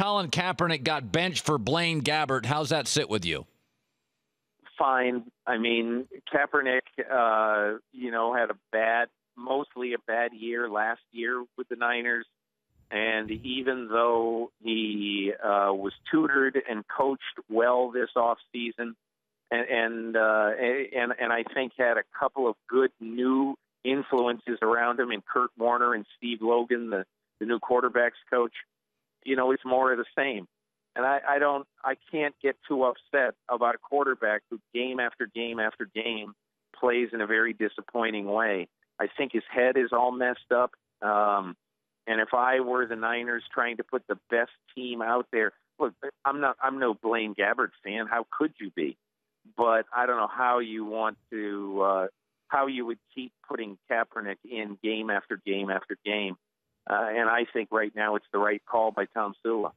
Colin Kaepernick got benched for Blaine Gabbert. How's that sit with you? Fine. I mean, Kaepernick, uh, you know, had a bad, mostly a bad year last year with the Niners. And even though he uh, was tutored and coached well this off season, and and, uh, and and I think had a couple of good new influences around him in Kurt Warner and Steve Logan, the the new quarterbacks coach. You know, it's more of the same. And I, I don't, I can't get too upset about a quarterback who game after game after game plays in a very disappointing way. I think his head is all messed up. Um, and if I were the Niners trying to put the best team out there, look, I'm not, I'm no Blaine Gabbert fan. How could you be? But I don't know how you want to, uh, how you would keep putting Kaepernick in game after game after game. Uh, and I think right now it's the right call by Tom Sula.